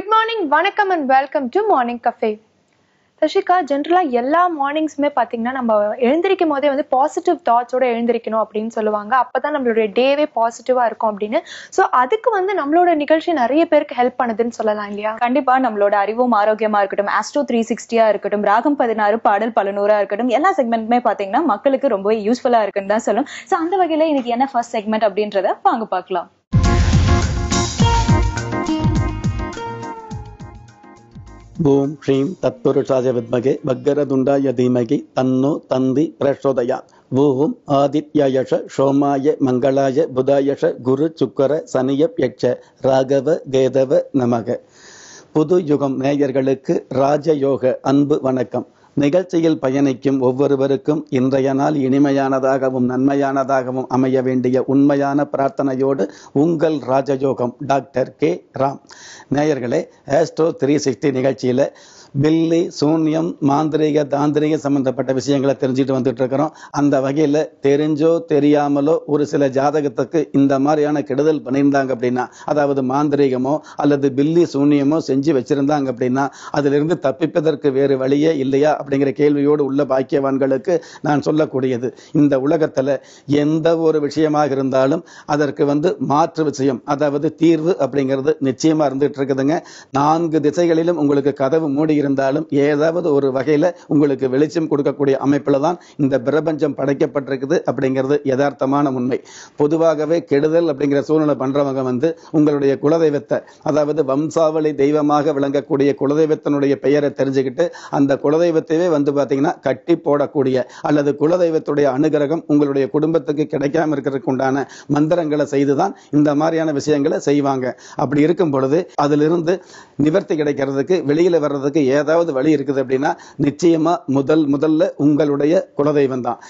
Good morning வணக்கம் and welcome to morning cafe Shashika ஜென்ரலாக எல்லா மார்னிங்ஸுமே பார்த்தீங்கன்னா நம்ம எழுந்திரிக்கும் போதே வந்து பாசிட்டிவ் தாட்ஸோட எழுந்திரிக்கணும் அப்படின்னு சொல்லுவாங்க. அப்போ தான் நம்மளுடைய டேவே பாசிட்டிவாக இருக்கும் அப்படின்னு. ஸோ அதுக்கு வந்து நம்மளோட நிகழ்ச்சி நிறைய பேருக்கு ஹெல்ப் பண்ணுதுன்னு சொல்லலாம் இல்லையா? கண்டிப்பா நம்மளோட அறிவும் ஆரோக்கியமா இருக்கட்டும் ஆஸ்ட்ரோ த்ரீ சிக்ஸ்டியா இருக்கட்டும் ராகம் பதினாறு பாடல் பலநூறா இருக்கட்டும் எல்லா செக்மெண்ட்டுமே பாத்தீங்கன்னா மக்களுக்கு ரொம்பவே யூஸ்ஃபுல்லா இருக்குன்னு தான் சொல்லும். சோ அந்த வகையில இன்னைக்கு என்ன ஃபர்ஸ்ட் செக்மெண்ட் அப்படின்றத வாங்க பார்க்கலாம். ஓம் ஸ்ரீம் தத்புருஷாய வித்மகே பக்கரதுண்டாய தீமகி தன்னோ தந்தி பிரசோதயா ஓம் ஆதித்யயஷ சோமாய மங்களாய புதாயஷ குரு சுக்கர சனியப் யட்ச ராகவ கேதவ நமக புது யுகம் நேயர்களுக்கு ராஜயோக அன்பு வணக்கம் நிகழ்ச்சியில் பயணிக்கும் ஒவ்வொருவருக்கும் இன்றைய நாள் இனிமையானதாகவும் நன்மையானதாகவும் அமைய வேண்டிய உண்மையான பிரார்த்தனையோடு உங்கள் ராஜயோகம் டாக்டர் கே ராம். நேயர்களே ஆஸ்ட்ரோ த்ரீ சிக்ஸ்டி நிகழ்ச்சியில் பில்லி சூன்யம் மாந்திரிக தாந்திரிக சம்பந்தப்பட்ட விஷயங்களை தெரிஞ்சுட்டு வந்துட்டு இருக்கிறோம் அந்த வகையில் தெரிஞ்சோ தெரியாமலோ ஒரு சில ஜாதகத்துக்கு இந்த மாதிரியான கெடுதல் பண்ணியிருந்தாங்க அப்படின்னா அதாவது மாந்திரிகமோ அல்லது பில்லி சூன்யமோ செஞ்சு வச்சிருந்தாங்க அப்படின்னா அதிலிருந்து தப்பிப்பதற்கு வேறு வழியே இல்லையா அப்படிங்கிற கேள்வியோடு உள்ள பாக்கியவான்களுக்கு நான் சொல்லக்கூடியது. இந்த உலகத்தில் எந்த ஒரு விஷயமாக இருந்தாலும் அதற்கு வந்து மாற்று விஷயம் அதாவது தீர்வு அப்படிங்கிறது நிச்சயமாக இருந்துகிட்டு இருக்குதுங்க. நான்கு திசைகளிலும் உங்களுக்கு கதவு மூடி இருந்தாலும் ஏதாவது ஒரு வகையில் உங்களுக்கு வெளிச்சம் கொடுக்கக்கூடிய அமைப்புல தான் இந்த பிரபஞ்சம் படைக்கப்பட்டிருக்குது அப்படிங்கிறது யதார்த்தமான உண்மை. பொதுவாகவே கெடுதல் அப்படிங்கிற சூழ்நிலை பண்றவங்க வந்து உங்களுடைய குலதெய்வத்தை அதாவது வம்சாவளி தெய்வமாக விளங்கக்கூடிய குலதெய்வத்தினுடைய பெயரை தெரிஞ்சுக்கிட்டு அந்த குலதெய்வத்தையே வந்து பார்த்தீங்கன்னா கட்டி போடக்கூடிய அல்லது குலதெய்வத்துடைய அனுகிரகம் உங்களுடைய குடும்பத்துக்கு கிடைக்காம இருக்கிறதுக்கு உண்டான மந்திரங்களை செய்துதான் இந்த மாதிரியான விஷயங்களை செய்வாங்க. அப்படி இருக்கும் பொழுது அதிலிருந்து நிவர்த்தி கிடைக்கிறதுக்கு வெளியில் வர்றதுக்கு ஏதாவது வழி இருக்குது அப்படின்னா நிச்சயமா முதல் முதல்ல உங்களுடைய குலதெய்வம் தான்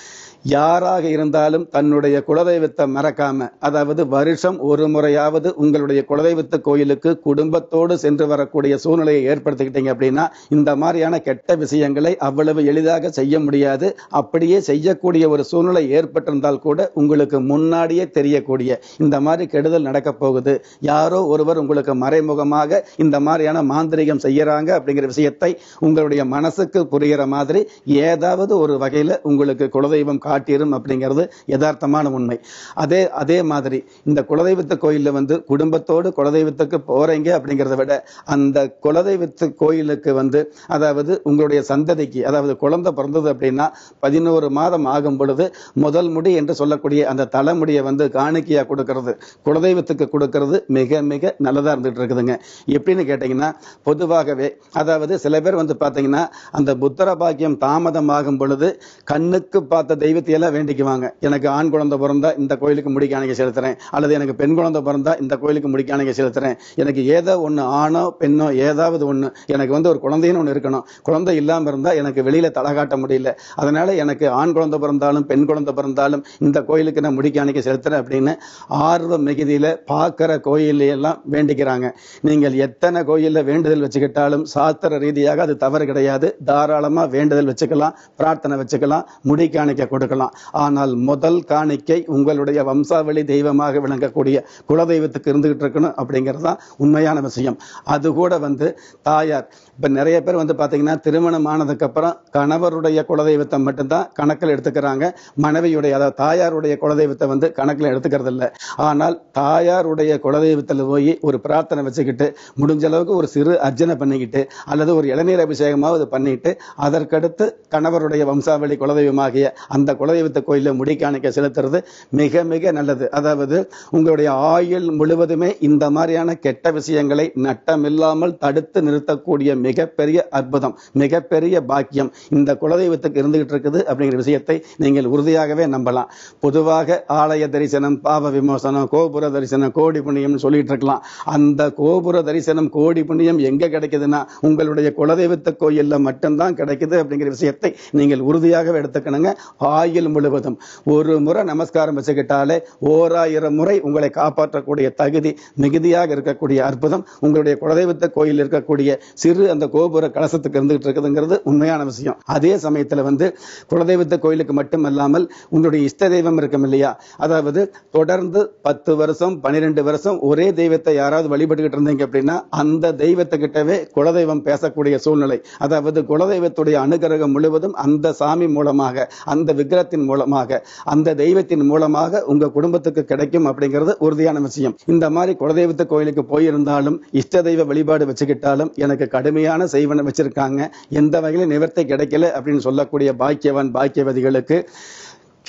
யாராக இருந்தாலும் தன்னுடைய குலதெய்வத்தை மறக்காம அதாவது வருஷம் ஒரு முறையாவது உங்களுடைய குலதெய்வத்து கோயிலுக்கு குடும்பத்தோடு சென்று வரக்கூடிய சூழ்நிலையை ஏற்படுத்திக்கிட்டீங்க அப்படின்னா இந்த மாதிரியான கெட்ட விஷயங்களை அவ்வளவு எளிதாக செய்ய முடியாது. அப்படியே செய்யக்கூடிய ஒரு சூழ்நிலை ஏற்பட்டிருந்தால் கூட உங்களுக்கு முன்னாடியே தெரியக்கூடிய இந்த மாதிரி கெடுதல் நடக்க போகுது. யாரோ ஒருவர் உங்களுக்கு மறைமுகமாக இந்த மாதிரியான மாந்திரிகம் செய்யறாங்க அப்படிங்கிற விஷயத்தை உங்களுடைய மனசுக்கு புரிகிற மாதிரி ஏதாவது ஒரு வகையில் உங்களுக்கு குலதெய்வம் காட்டிரும் அப்படிங்கிறது யதார்த்தமான உண்மை. அதே அதே மாதிரி இந்த குலதெய்வத்து கோயிலில் வந்து குடும்பத்தோடு குலதெய்வத்துக்கு போகிறீங்க அப்படிங்கிறத விட அந்த குலதெய்வத்து கோயிலுக்கு வந்து அதாவது உங்களுடைய சந்ததிக்கு அதாவது குழந்தை பிறந்தது அப்படின்னா பதினோரு மாதம் ஆகும் பொழுது முதல் முடி என்று சொல்லக்கூடிய அந்த தலைமுடியை வந்து காணிக்கையாக கொடுக்கறது. குலதெய்வத்துக்கு கொடுக்கறது மிக மிக நல்லதாக இருந்துகிட்டு இருக்குதுங்க. எப்படின்னு கேட்டிங்கன்னா பொதுவாகவே அதாவது சில பேர் வந்து பார்த்தீங்கன்னா அந்த புத்தர பாக்கியம் தாமதமாகும் பொழுது கண்ணுக்கு பார்த்த தெய்வ எல்லாம் வேண்டிக்குவாங்க. எனக்கு ஆண் குழந்தை பிறந்தா இந்த கோயிலுக்கு முடிக்காணிக்க செலுத்துறேன். அல்லது எனக்கு பெண் குழந்தை பிறந்தா இந்த கோயிலுக்கு முடிக்காணிக்க செலுத்துறேன். எனக்கு ஏதோ ஒண்ணு ஆணோ பெண்ணோ ஏதாவது ஒண்ணு எனக்கு வந்து ஒரு குழந்தைன்னு ஒண்ணு இருக்கணும். குழந்தை இல்லாம இருந்தா எனக்கு வெளியில தலை காட்ட முடியல. அதனால எனக்கு ஆண் குழந்தை பிறந்தாலும் பெண் குழந்தை பிறந்தாலும் இந்த கோயிலுக்கு நான் முடிக்காணிக்க செலுத்துறேன் அப்படின்னு ஆர்வ மிகுதியில பாக்குற கோயில எல்லாம் வேண்டிக்கிறாங்க. நீங்கள் எத்தனை கோயில்ல வேண்டுதல் வச்சுக்கிட்டாலும் சாஸ்திர ரீதியாக அது தவறு கிடையாது. தாராளமா வேண்டுதல் வச்சுக்கலாம் பிரார்த்தனை வச்சுக்கலாம் முடி கொடுக்கலாம். கொடுக்கலாம் ஆனால் முதல் காணிக்கை உங்களுடைய வம்சாவளி தெய்வமாக விளங்கக்கூடிய குலதெய்வத்துக்கு இருந்துகிட்டு இருக்கணும் அப்படிங்கிறது தான் உண்மையான விஷயம். அது கூட வந்து தாயார் இப்போ நிறைய பேர் வந்து பார்த்தீங்கன்னா திருமணம் ஆனதுக்கப்புறம் கணவருடைய குலதெய்வத்தை மட்டும்தான் கணக்கில் எடுத்துக்கிறாங்க. மனைவியுடைய அதாவது தாயாருடைய குலதெய்வத்தை வந்து கணக்கில் எடுத்துக்கிறது இல்லை ஆனால் தாயாருடைய குலதெய்வத்தில் போய் ஒரு பிரார்த்தனை வச்சுக்கிட்டு முடிஞ்ச அளவுக்கு ஒரு சிறு அர்ச்சனை பண்ணிக்கிட்டு அல்லது ஒரு இளநீர் அபிஷேகமாவது பண்ணிட்டு அதற்கடுத்து கணவருடைய வம்சாவளி குலதெய்வமாகிய அந்த குலதெய்வத்தை கோயிலில் முடிக்காணிக்க செலுத்துறது மிக மிக நல்லது. அதாவது உங்களுடைய ஆயுள் முழுவதுமே இந்த மாதிரியான கெட்ட விஷயங்களை நட்டமில்லாமல் தடுத்து நிறுத்தக்கூடிய மிகப்பெரிய அற்புதம் மிகப்பெரிய பாக்கியம் இந்த குலதெய்வத்துக்கு இருந்துகிட்டு இருக்குது அப்படிங்கிற விஷயத்தை நீங்கள் உறுதியாகவே நம்பலாம். பொதுவாக ஆலய தரிசனம் பாவ விமோசனம் கோபுர தரிசனம் கோடி புண்ணியம்னு சொல்லிட்டு இருக்கலாம். அந்த கோபுர தரிசனம் கோடி புண்ணியம் எங்க கிடைக்குதுன்னா உங்களுடைய குலதெய்வத்த கோயில்ல மட்டும்தான் கிடைக்குது அப்படிங்கிற விஷயத்தை நீங்கள் உறுதியாகவே எடுத்துக்கணுங்க. ஆயுள் ஆயுள் முழுவதும். ஒரு முறை நமஸ்காரம் வச்சுக்கிட்டாலே ஓராயிரம் முறை உங்களை காப்பாற்றக்கூடிய தகுதி மிகுதியாக இருக்கக்கூடிய அற்புதம் உங்களுடைய குலதெய்வத்த கோயில் இருக்கக்கூடிய சிறு அந்த கோபுர கலசத்துக்கு இருந்துகிட்டு இருக்குதுங்கிறது உண்மையான விஷயம். அதே சமயத்தில் வந்து குலதெய்வத்த கோயிலுக்கு மட்டும் அல்லாமல் உங்களுடைய இஷ்ட தெய்வம் இருக்கும் இல்லையா? அதாவது தொடர்ந்து பத்து வருஷம் பனிரெண்டு வருஷம் ஒரே தெய்வத்தை யாராவது வழிபட்டுக்கிட்டு இருந்தீங்க அப்படின்னா அந்த தெய்வத்துக்கிட்டவே குலதெய்வம் பேசக்கூடிய சூழ்நிலை. அதாவது குலதெய்வத்துடைய அனுகிரகம் முழுவதும் அந்த சாமி மூலமாக அந்த விக்கிரத்தின் மூலமாக அந்த தெய்வத்தின் மூலமாக உங்க குடும்பத்துக்கு கிடைக்கும் அப்படிங்கிறது உறுதியான விஷயம். இந்த மாதிரி குலதெய்வத்த கோயிலுக்கு போயிருந்தாலும் இஷ்ட தெய்வ வழிபாடு வச்சுக்கிட்டாலும் எனக்கு கடுமையான செய்வனை வச்சிருக்காங்க. எந்த வகையில் நிவர்த்தி கிடைக்கல அப்படின்னு சொல்லக்கூடிய பாக்கியவான் பாக்கியவதிகளுக்கு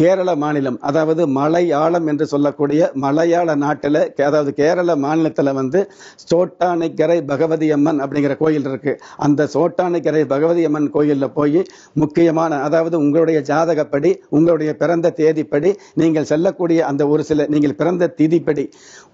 கேரள மாநிலம் அதாவது மலையாளம் என்று சொல்லக்கூடிய மலையாள நாட்டில் அதாவது கேரள மாநிலத்தில் வந்து சோட்டானைக்கரை பகவதி அம்மன் அப்படிங்கிற கோயில் இருக்கு. அந்த சோட்டானைக்கரை பகவதி அம்மன் கோயிலில் போய் முக்கியமான அதாவது உங்களுடைய ஜாதகப்படி உங்களுடைய பிறந்த தேதிப்படி நீங்கள் செல்லக்கூடிய அந்த ஒரு சில நீங்கள் பிறந்த திதிப்படி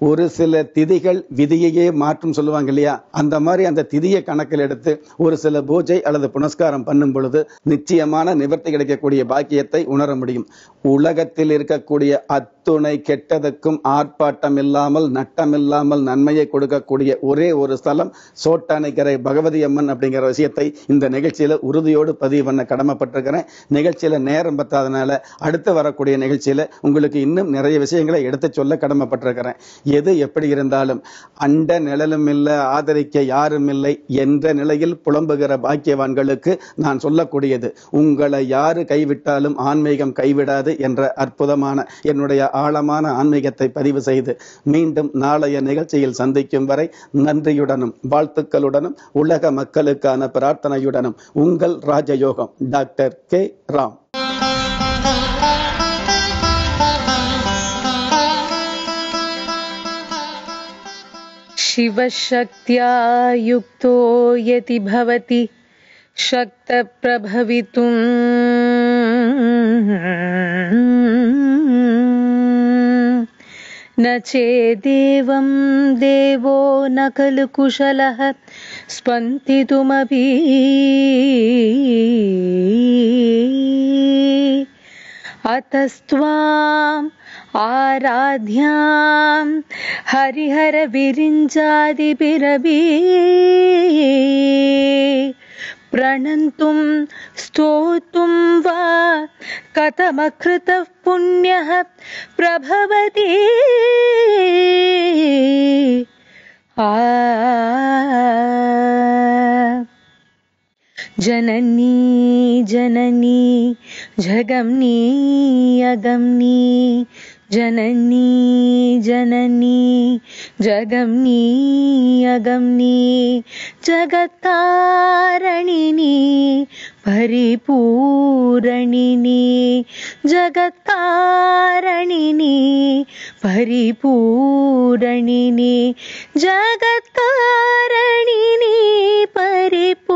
ஒரு சில திதிகள் விதியையே மாற்றும் சொல்லுவாங்க இல்லையா? அந்த மாதிரி அந்த திதியை கணக்கில் எடுத்து ஒரு சில பூஜை அல்லது புனஸ்காரம் பண்ணும் பொழுது நிச்சயமான நிவர்த்தி கிடைக்கக்கூடிய பாக்கியத்தை உணர முடியும். உலகத்தில் இருக்கக்கூடிய அத்துணை கெட்டதுக்கும் ஆர்ப்பாட்டம் இல்லாமல் நட்டம் இல்லாமல் நன்மையை கொடுக்கக்கூடிய ஒரே ஒரு ஸ்தலம் சோட்டானைக்கரை பகவதி அம்மன் அப்படிங்கிற விஷயத்தை இந்த நிகழ்ச்சியில உறுதியோடு பதிவு பண்ண கடமைப்பட்டிருக்கிறேன். நிகழ்ச்சியில நேரம் பத்தாதனால அடுத்து வரக்கூடிய நிகழ்ச்சியில உங்களுக்கு இன்னும் நிறைய விஷயங்களை எடுத்துச் சொல்ல கடமைப்பட்டிருக்கிறேன். எது எப்படி இருந்தாலும் அண்ட நிழலும் இல்லை ஆதரிக்க யாரும் இல்லை என்ற நிலையில் புலம்புகிற பாக்கியவான்களுக்கு நான் சொல்லக்கூடியது உங்களை யாரு கைவிட்டாலும் ஆன்மீகம் கைவிடாது என்ற அற்புதமான என்னுடைய ஆழமான ஆன்மீகத்தை பதிவு செய்து மீண்டும் நாளைய நிகழ்ச்சியில் சந்திக்கும் வரை நன்றியுடனும் வாழ்த்துக்களுடனும் உலக மக்களுக்கான பிரார்த்தனையுடனும் உங்கள் ராஜயோகம் டாக்டர் கே ராம் शिवशक्त्या युक्तो यति भवति शक्तप्रभवितुम् न चेदेवं देवो न खलु कुशलः स्पन्दितुमपि। अतस्त्वाम् आराध्याम् हरिहरविरिञ्जादिभिरभि प्रणन्तुं स्तोतुं वा? कथमकृतः पुण्यः प्रभवति? आ। जननी जननी जगम्नी अगम्नी जननी जननी जगम्नी अगम्नी जगत्कारणिनी परिपूरणिनी जगत्कारणिनी परिपूरणिनी जगत्कारणिनी परिपूरणिनी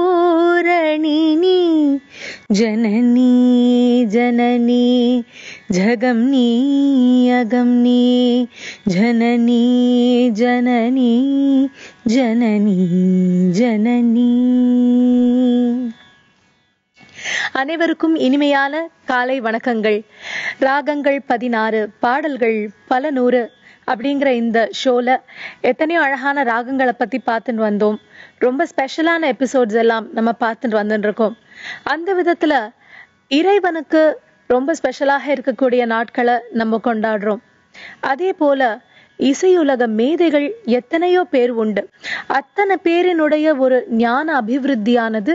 जननी जननी जगम्नी अगम्नी जननी जननी जननी जननी। அனைவருக்கும் இனிமையான காலை வணக்கங்கள். ராகங்கள் பதினாறு பாடல்கள் பல நூறு அப்படிங்கிற இந்த ஷோல எத்தனையோ அழகான ராகங்களை பத்தி பார்த்துட்டு வந்தோம். ரொம்ப ஸ்பெஷலான எபிசோட்ஸ் எல்லாம் நம்ம பார்த்துட்டு வந்துட்டு இருக்கோம் அந்த விதத்துல இறைவனுக்கு ரொம்ப ஸ்பெஷலாக இருக்கக்கூடிய நாட்களை நம்ம கொண்டாடுறோம். அதே போல இசையுலக மேதைகள் எத்தனையோ பேர் உண்டு. அத்தனை பேரினுடைய ஒரு ஞான அபிவிருத்தியானது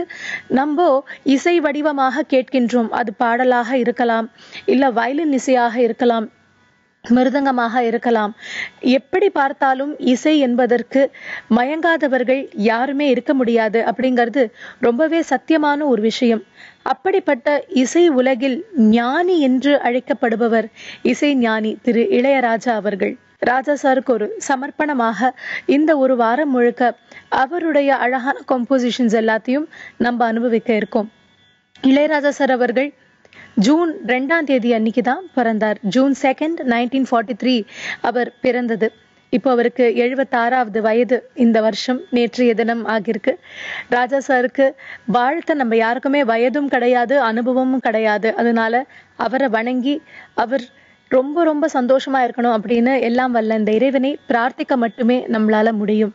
நம்ம இசை வடிவமாக கேட்கின்றோம். அது பாடலாக இருக்கலாம் இல்ல வயலின் இசையாக இருக்கலாம் மிருதங்கமாக இருக்கலாம். எப்படி பார்த்தாலும் இசை என்பதற்கு மயங்காதவர்கள் யாருமே இருக்க முடியாது அப்படிங்கிறது ரொம்பவே சத்தியமான ஒரு விஷயம். அப்படிப்பட்ட இசை உலகில் ஞானி என்று அழைக்கப்படுபவர் இசை ஞானி திரு இளையராஜா அவர்கள். ராஜா சாருக்கு ஒரு சமர்ப்பணமாக இந்த ஒரு வாரம் முழுக்க அவருடைய அழகான கம்போசிஷன்ஸ் எல்லாத்தையும் நம்ம அனுபவிக்க இருக்கோம். இளையராஜா சார் அவர்கள் ஜூன் ரெண்டாம் தேதி அன்னைக்கு தான் பிறந்தார். June second nineteen forty three அவர் பிறந்தது. இப்போ அவருக்கு எழுபத்தாறாவது வயது இந்த வருஷம் நேற்றைய தினம் ஆகியிருக்கு. ராஜா சாருக்கு வாழ்த்த நம்ம யாருக்குமே வயதும் கிடையாது அனுபவமும் கிடையாது. அதனால அவரை வணங்கி அவர் ரொம்ப ரொம்ப சந்தோஷமா இருக்கணும் அப்படின்னு எல்லாம் வல்ல இந்த இறைவனை பிரார்த்திக்க மட்டுமே நம்மளால முடியும்.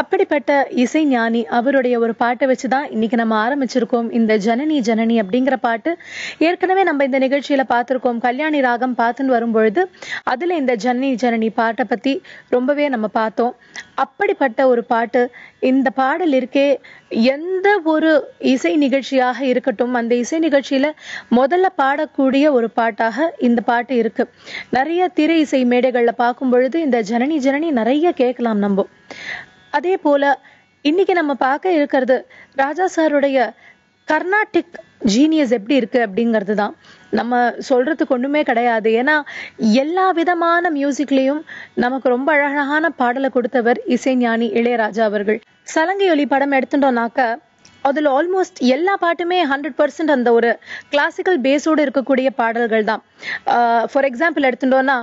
அப்படிப்பட்ட இசை ஞானி அவருடைய ஒரு பாட்டை வச்சுதான் இன்னைக்கு நம்ம ஆரம்பிச்சிருக்கோம். இந்த ஜனனி ஜனனி அப்படிங்கிற பாட்டு ஏற்கனவே நம்ம இந்த நிகழ்ச்சியில பார்த்திருக்கோம். கல்யாணி ராகம் பார்த்துன்னு வரும்பொழுது அதுல இந்த ஜனனி ஜனனி பாட்டை பத்தி ரொம்பவே நம்ம பார்த்தோம். அப்படிப்பட்ட ஒரு பாட்டு இந்த பாடல் இருக்கே எந்த ஒரு இசை நிகழ்ச்சியாக இருக்கட்டும் அந்த இசை நிகழ்ச்சியில முதல்ல பாடக்கூடிய ஒரு பாட்டாக இந்த பாட்டு இருக்கு. நிறைய திரை இசை மேடைகள்ல பார்க்கும் பொழுது இந்த ஜனனி ஜனனி நிறைய கேட்கலாம் நம்ம. அதே போல இன்னைக்கு நம்ம பார்க்க இருக்கிறது ராஜா சாருடைய கர்நாடிக் ஜீனியஸ் எப்படி இருக்கு அப்படிங்கிறது தான் நம்ம சொல்றதுக்கு ஒண்ணுமே கிடையாது. ஏன்னா எல்லா விதமான மியூசிக்லயும் நமக்கு ரொம்ப அழகான பாடலை கொடுத்தவர் இசைஞானி இளையராஜா அவர்கள். சலங்கை ஒலி படம் எடுத்துட்டோம்னாக்க அதுல ஆல்மோஸ்ட் எல்லா பாட்டுமே ஹண்ட்ரட் பர்சன்ட் அந்த ஒரு கிளாசிக்கல் பேஸோடு இருக்கக்கூடிய பாடல்கள் தான் ஃபார் எக்ஸாம்பிள் எடுத்துட்டோம்னா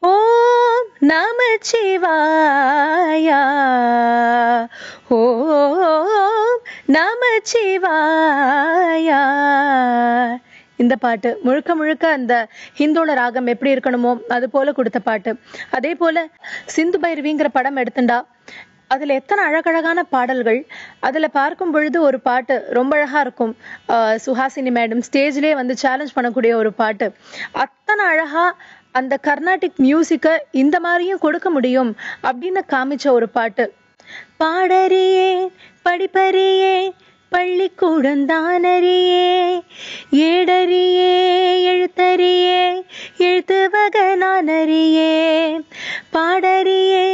ஓம் நமச்சிவாயா. ஓம் நமச்சிவாயா. இந்த பாட்டு முழுக்க முழுக்க அந்த ஹிந்தோட ராகம் எப்படி இருக்கணுமோ அது போல கொடுத்த பாட்டு. அதே போல சிந்து பைரவிங்கிற படம் எடுத்துண்டா. அதுல எத்தனை அழகழகான பாடல்கள். அதுல பார்க்கும் பொழுது ஒரு பாட்டு ரொம்ப அழகா இருக்கும். ஆஹ் சுஹாசினி மேடம் ஸ்டேஜ்லயே வந்து சேலஞ்ச் பண்ணக்கூடிய ஒரு பாட்டு. அத்தனை அழகா அந்த கர்நாடிக் மியூசிக்கை இந்த மாதிரியும் கொடுக்க முடியும் அப்படின்னு காமிச்ச ஒரு பாட்டு. பாடறியே படிப்பறியே பள்ளிக்கூடம் தானறியே ஏடறியே எழுத்தறியே எழுத்து வகை அறியே பாடறியே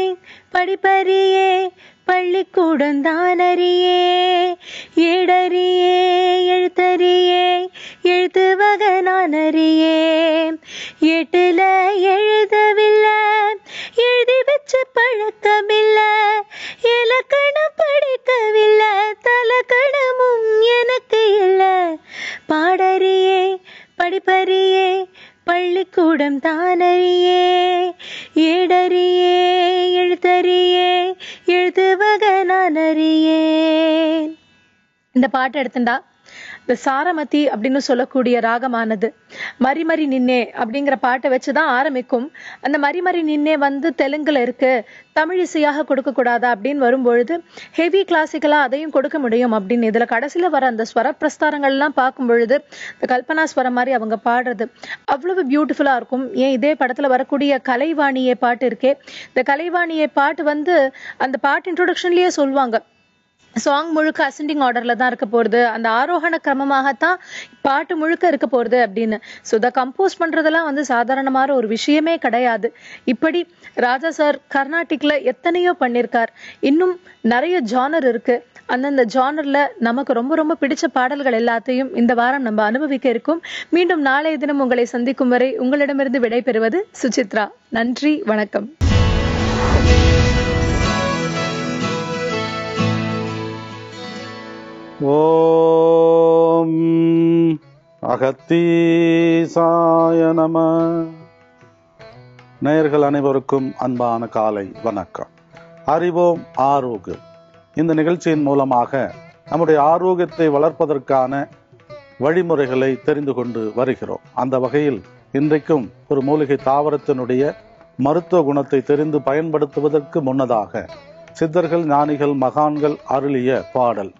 படிப்பறியே பள்ளிக்கூடம் தானறியே ஏடறியே எழுத்தறியே எழுத்து வகை அறியே எட்டுல எழுதவில்லை எழுதி வச்ச பழக்கமில்லை இலக்கணம் படிக்கவில்லை தலக்கணமும் எனக்கு இல்லை. பாடறியே படிப்பறியே பள்ளிக்கூடம் தானறியே ஏடறியே எழுத்தறியே எழுதுவக நான் அறியேன் இந்த பாட்டு எடுத்துண்டா? இந்த சாரமதி அப்படின்னு சொல்லக்கூடிய ராகமானது. மரிமரி நின்னே அப்படிங்கிற பாட்டை வச்சுதான் ஆரம்பிக்கும். அந்த மரிமரி நின்னே வந்து தெலுங்குல இருக்கு. தமிழ் இசையாக கொடுக்க கூடாதா அப்படின்னு வரும்பொழுது ஹெவி கிளாசிக்கலா அதையும் கொடுக்க முடியும் அப்படின்னு இதுல கடைசியில வர அந்த ஸ்வர பிரஸ்தாரங்கள் எல்லாம் பார்க்கும் பொழுது இந்த கல்பனா ஸ்வரம் மாதிரி அவங்க பாடுறது அவ்வளவு பியூட்டிஃபுல்லா இருக்கும். ஏன் இதே படத்துல வரக்கூடிய கலைவாணியே பாட்டு இருக்கே. இந்த கலைவாணியே பாட்டு வந்து அந்த பாட்டு இன்ட்ரோடக்ஷன்லயே சொல்லுவாங்க. சாங் முழுக்க அசெண்டிங் ஆர்டர்ல தான் இருக்க போறது அந்த ஆரோகண கிரமமாகத்தான் பாட்டு முழுக்க இருக்க போறது அப்படின்னு. ஸோ இதை கம்போஸ் பண்றதெல்லாம் வந்து சாதாரணமான ஒரு விஷயமே கிடையாது. இப்படி ராஜா சார் கர்நாடிக்ல எத்தனையோ பண்ணியிருக்கார் இன்னும் நிறைய ஜானர் இருக்கு. அந்தந்த ஜானர்ல நமக்கு ரொம்ப ரொம்ப பிடிச்ச பாடல்கள் எல்லாத்தையும் இந்த வாரம் நம்ம அனுபவிக்க இருக்கும். மீண்டும் நாளைய தினம் உங்களை சந்திக்கும் வரை உங்களிடமிருந்து விடைபெறுவது சுசித்ரா. நன்றி வணக்கம். ஓம் அகத்தீசாய நம. நேயர்கள் அனைவருக்கும் அன்பான காலை வணக்கம். அறிவோம் ஆரோக்கியம். இந்த நிகழ்ச்சியின் மூலமாக நம்முடைய ஆரோக்கியத்தை வளர்ப்பதற்கான வழிமுறைகளை தெரிந்து கொண்டு வருகிறோம். அந்த வகையில் இன்றைக்கும் ஒரு மூலிகை தாவரத்தினுடைய மருத்துவ குணத்தை தெரிந்து பயன்படுத்துவதற்கு முன்னதாக சித்தர்கள் ஞானிகள் மகான்கள் அருளிய பாடல்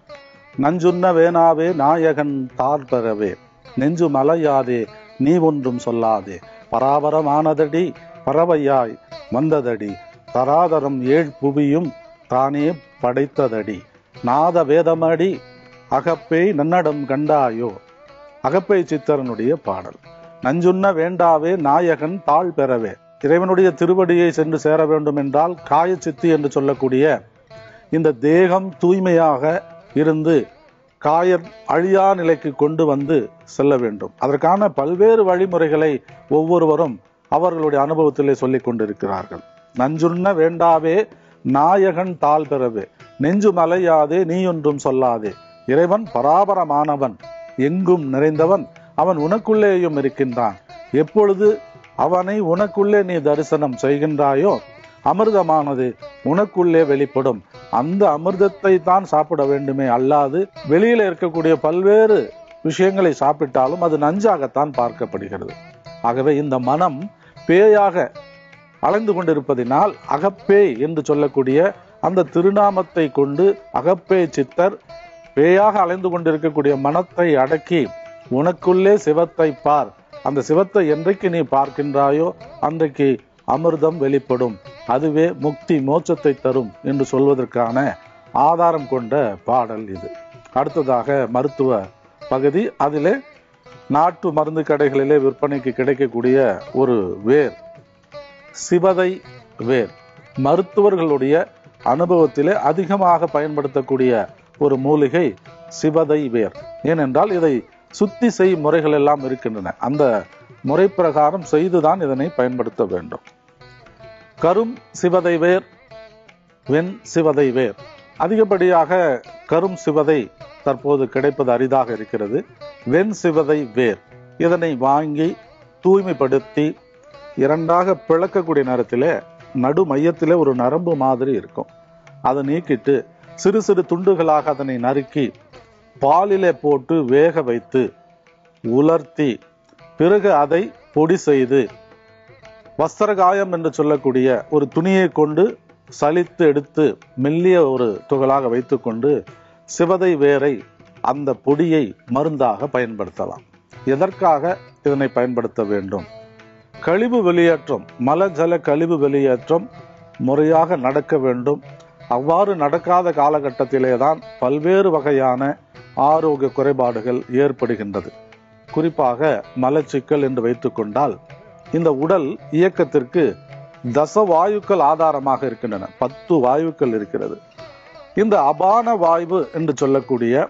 நஞ்சுண்ண வேணாவே நாயகன் தார் பெறவே நெஞ்சு மலையாதே நீ ஒன்றும் சொல்லாதே. பராபரமானதடி பறவையாய் வந்ததடி. தராதரம் ஏழ் புவியும் தானே படைத்ததடி. நாத வேதமடி அகப்பே நன்னடம் கண்டாயோ? அகப்பை சித்தரனுடைய பாடல். நஞ்சுண்ண வேண்டாவே நாயகன் தாழ் பெறவே இறைவனுடைய திருவடியை சென்று சேர வேண்டும் என்றால் காயச்சித்தி என்று சொல்லக்கூடிய இந்த தேகம் தூய்மையாக இருந்து காயம் அழியா நிலைக்கு கொண்டு வந்து செல்ல வேண்டும். அதற்கான பல்வேறு வழிமுறைகளை ஒவ்வொருவரும் அவர்களுடைய அனுபவத்திலே சொல்லிக் கொண்டிருக்கிறார்கள். நஞ்சுண்ண வேண்டாவே நாயகன் தாழ் பெறவே. நெஞ்சு மலையாதே நீ ஒன்றும் சொல்லாதே. இறைவன் பராபரமானவன் எங்கும் நிறைந்தவன் அவன் உனக்குள்ளேயும் இருக்கின்றான். எப்பொழுது அவனை உனக்குள்ளே நீ தரிசனம் செய்கின்றாயோ அமிர்தமானது உனக்குள்ளே வெளிப்படும். அந்த அமிர்தத்தை தான் சாப்பிட வேண்டுமே அல்லாது வெளியில இருக்கக்கூடிய பல்வேறு விஷயங்களை சாப்பிட்டாலும் அது நஞ்சாகத்தான் பார்க்கப்படுகிறது. ஆகவே இந்த மனம் பேயாக அலைந்து கொண்டிருப்பதினால் அகப்பேய் என்று சொல்லக்கூடிய அந்த திருநாமத்தை கொண்டு அகப்பேய் சித்தர் பேயாக அலைந்து கொண்டிருக்கக்கூடிய மனத்தை அடக்கி உனக்குள்ளே சிவத்தை பார். அந்த சிவத்தை என்றைக்கு நீ பார்க்கின்றாயோ அன்றைக்கு அமிர்தம் வெளிப்படும். அதுவே முக்தி மோட்சத்தை தரும் என்று சொல்வதற்கான ஆதாரம் கொண்ட பாடல் இது. அடுத்ததாக மருத்துவ பகுதி. அதிலே நாட்டு மருந்து கடைகளிலே விற்பனைக்கு கிடைக்கக்கூடிய ஒரு வேர் சிவதை வேர். மருத்துவர்களுடைய அனுபவத்திலே அதிகமாக பயன்படுத்தக்கூடிய ஒரு மூலிகை சிவதை வேர். ஏனென்றால் இதை சுத்தி செய்யும் முறைகள் எல்லாம் இருக்கின்றன. அந்த முறை பிரகாரம் செய்துதான் இதனை பயன்படுத்த வேண்டும். கரும் சிவதை வேர் வெண் சிவதை வேர். அதிகப்படியாக கரும் சிவதை தற்போது கிடைப்பது அரிதாக இருக்கிறது. வெண் சிவதை வேர். இதனை வாங்கி தூய்மைப்படுத்தி இரண்டாக பிளக்கக்கூடிய நேரத்தில் நடு மையத்திலே ஒரு நரம்பு மாதிரி இருக்கும். அதை நீக்கிட்டு சிறு சிறு துண்டுகளாக அதனை நறுக்கி பாலிலே போட்டு வேக வைத்து உலர்த்தி பிறகு அதை பொடி செய்து வஸ்திரகாயம் என்று சொல்லக்கூடிய ஒரு துணியை கொண்டு சலித்து எடுத்து மெல்லிய ஒரு துகளாக வைத்துக்கொண்டு சிவதை வேரை அந்த பொடியை மருந்தாக பயன்படுத்தலாம். எதற்காக இதனை பயன்படுத்த வேண்டும்? கழிவு வெளியேற்றம் மல ஜல கழிவு வெளியேற்றம் முறையாக நடக்க வேண்டும். அவ்வாறு நடக்காத காலகட்டத்திலே தான் பல்வேறு வகையான ஆரோக்கிய குறைபாடுகள் ஏற்படுகின்றது. குறிப்பாக மலச்சிக்கல் என்று வைத்துக்கொண்டால் இந்த உடல் இயக்கத்திற்கு தச வாயுக்கள் ஆதாரமாக இருக்கின்றன. பத்து வாயுக்கள் இருக்கிறது. இந்த அபான வாயு என்று சொல்லக்கூடிய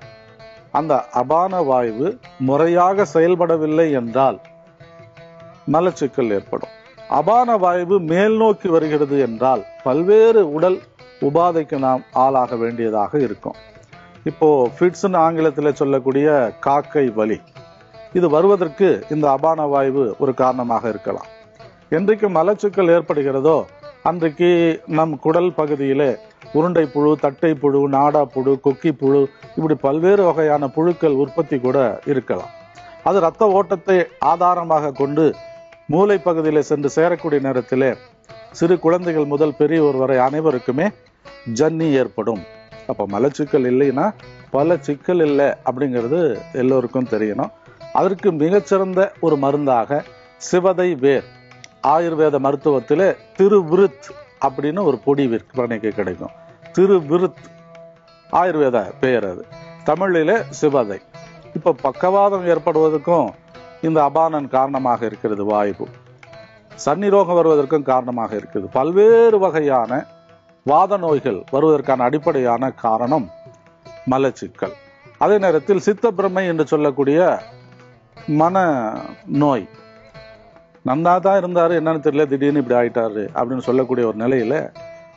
அந்த அபான வாயு முறையாக செயல்படவில்லை என்றால் மலச்சிக்கல் ஏற்படும். அபான வாயு மேல் நோக்கி வருகிறது என்றால் பல்வேறு உடல் உபாதைக்கு நாம் ஆளாக வேண்டியதாக இருக்கும். இப்போ ஃபிட்ஸ்ன்னு ஆங்கிலத்தில் சொல்லக்கூடிய காக்கை வலி. இது வருவதற்கு இந்த அபான வாய்வு ஒரு காரணமாக இருக்கலாம். என்றைக்கு மலச்சிக்கல் ஏற்படுகிறதோ அன்றைக்கு நம் குடல் பகுதியிலே உருண்டை புழு தட்டை புழு நாடா புழு கொக்கி புழு இப்படி பல்வேறு வகையான புழுக்கள் உற்பத்தி கூட இருக்கலாம். அது இரத்த ஓட்டத்தை ஆதாரமாக கொண்டு மூளை பகுதியில் சென்று சேரக்கூடிய நேரத்திலே சிறு குழந்தைகள் முதல் பெரியவர் வரை அனைவருக்குமே ஜன்னி ஏற்படும். அப்போ மலச்சிக்கல் இல்லைன்னா பல சிக்கல் இல்லை அப்படிங்கிறது எல்லோருக்கும் தெரியணும். அதற்கு மிகச்சிறந்த ஒரு மருந்தாக சிவதை வேர் ஆயுர்வேத மருத்துவத்திலே திருவிருத் அப்படின்னு ஒரு பொடி விற்பனைக்கு கிடைக்கும். திருவிருத் ஆயுர்வேத பெயர் அது. தமிழிலே சிவதை. இப்போ பக்கவாதம் ஏற்படுவதற்கும் இந்த அபானன் காரணமாக இருக்கிறது வாயு சன்னிரோகம் வருவதற்கும் காரணமாக இருக்குது. பல்வேறு வகையான வாத நோய்கள் வருவதற்கான அடிப்படையான காரணம் மலச்சிக்கல். அதே நேரத்தில் சித்த பிரம்மை என்று சொல்லக்கூடிய மன நோய் நந்தா தான் இருந்தாரு என்னன்னு தெரியல திடீர்னு இப்படி ஆயிட்டாரு அப்படின்னு சொல்லக்கூடிய ஒரு நிலையில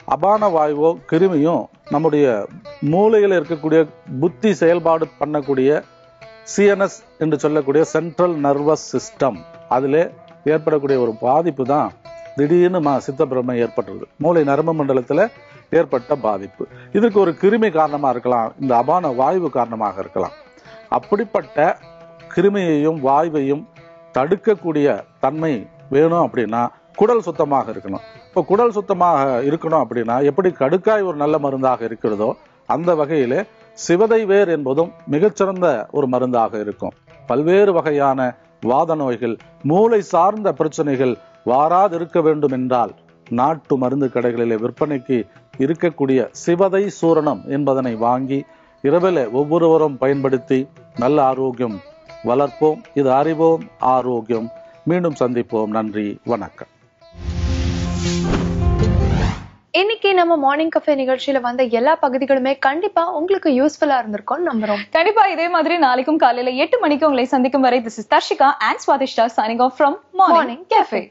அபான வாயுவோ கிருமியும் நம்முடைய மூளையில் இருக்கக்கூடிய புத்தி செயல்பாடு பண்ணக்கூடிய சிஎன்எஸ் என்று சொல்லக்கூடிய சென்ட்ரல் நர்வஸ் சிஸ்டம் அதிலே ஏற்படக்கூடிய ஒரு பாதிப்பு தான் திடீர்னு மா சித்தப்பிரமை ஏற்பட்டுருது மூளை நரம்பு மண்டலத்துல ஏற்பட்ட பாதிப்பு. இதற்கு ஒரு கிருமி காரணமா இருக்கலாம் இந்த அபான வாயு காரணமாக இருக்கலாம். அப்படிப்பட்ட கிருமியையும் வாய்வையும் தடுக்கக்கூடிய தன்மை வேணும் அப்படின்னா குடல் சுத்தமாக இருக்கணும். இப்போ குடல் சுத்தமாக இருக்கணும் அப்படின்னா எப்படி கடுக்காய் ஒரு நல்ல மருந்தாக இருக்கிறதோ அந்த வகையிலே சிவதை வேர் என்பதும் மிகச்சிறந்த ஒரு மருந்தாக இருக்கும். பல்வேறு வகையான வாத நோய்கள் மூளை சார்ந்த பிரச்சனைகள் வாராது இருக்க வேண்டும் என்றால் நாட்டு மருந்து கடைகளிலே விற்பனைக்கு இருக்கக்கூடிய சிவதை சூரணம் என்பதனை வாங்கி இரவில் ஒவ்வொருவரும் பயன்படுத்தி நல்ல ஆரோக்கியம் வளர்ப்போம் இது அறிவோம் ஆரோக்கியம். மீண்டும் சந்திப்போம். நன்றி வணக்கம். இன்னைக்கு நம்ம மார்னிங் கஃபே நிகழ்ச்சியில வந்த எல்லா பகுதிகளுமே கண்டிப்பா உங்களுக்கு யூஸ்ஃபுல்லா இருந்திருக்கும்னு நம்புறோம். கண்டிப்பா இதே மாதிரி நாளைக்கும் காலையில எட்டு மணிக்கு உங்களை சந்திக்கும் வரை this is Darshika and Swadishta signing off from morning cafe